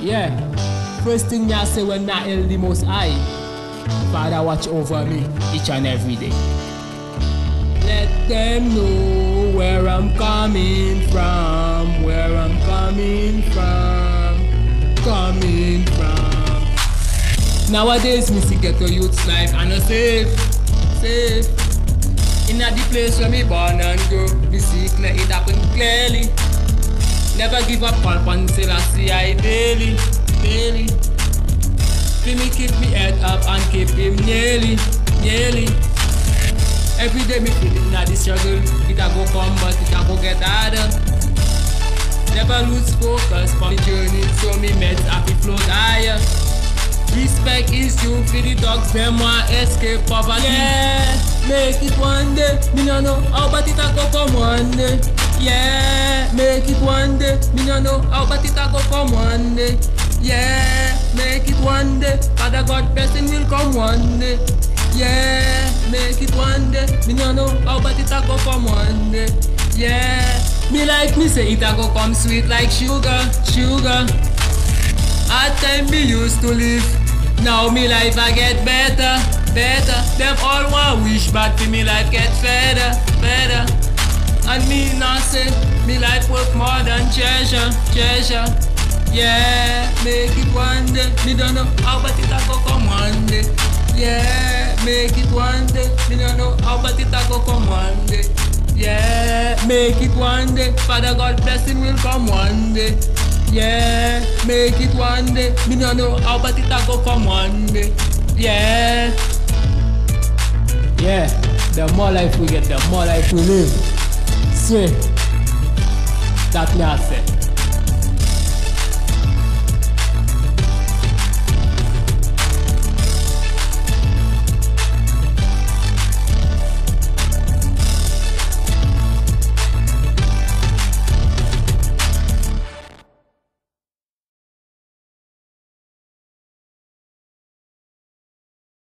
Yeah. First thing I say when I hail the most high. Father watch over me each and every day. Let them know where I'm coming from, where I'm coming from, coming from. Nowadays, me see get a youth's life and a safe, safe. In a the place where me born and grow, Never give up on one till I see I daily, daily. Feel me keep me head up and keep him nearly, nearly. Every day me feeling that the struggle, it a go come but it a go get harder. Never lose focus for the journey, so me meds happy float higher. Respect is due for the dogs, them want escape poverty. Yeah, make it one day. Me no know how but it a go come one day. Me no know how but it a go come one day. Yeah, make it one day. Father God person will come one day. Yeah, make it one day. Me no know how but it a go come one day. Yeah, me like me say it a go come sweet like sugar, sugar. Hard time me used to live. Now me life I get better, better. Them all want wish, but me life get better, better. And me not say me life worth more than treasure, treasure. Yeah, make it one day. Me don't know how, but it a go come one day. Yeah, make it one day. Me don't know how, but it a go come one day. Yeah, make it one day. Father God blessing will come one day. Yeah, make it one day. Me no know how, but it a go come one day. Yeah. Yeah, the more life we get, the more life we live. Swear. That me I say.